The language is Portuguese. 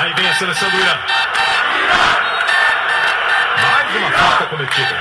Aí vem a seleção do Irã. Mais uma falta cometida.